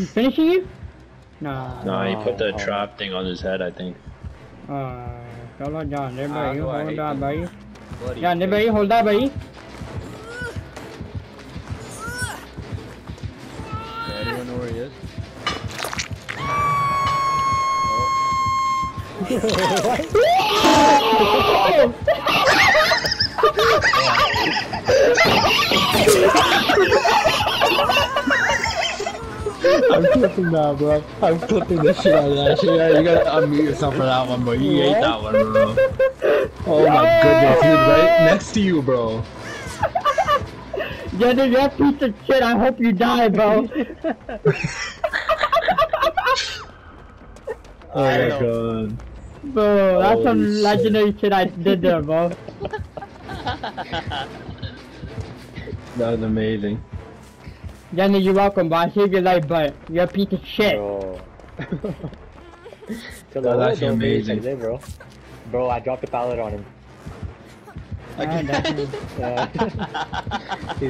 He's finishing you? Nah. No, he put the Oh. trap thing on his head, I think. Uh, chalo John, để À, bấy, đúng rồi, hold thì- that bấy. Bloody John, để face. bấy, hold that bấy. Okay, anyone know where he is? I'm clipping that, bro. I'm clipping the shit out of that shit. Yeah, you gotta unmute yourself for that one, bro. You ate that one, bro. Oh my goodness, dude, right next to you, bro. Yeah, dude, that piece of shit, I hope you die, bro. Oh my god. bro, that's some Holy shit. legendary shit I did there, bro. That was amazing. Jenny, you're welcome, bro. I saved your life, but you're a piece of shit. Bro. That was actually amazing. bro. Bro, I dropped a pallet on him. Definitely. Yeah.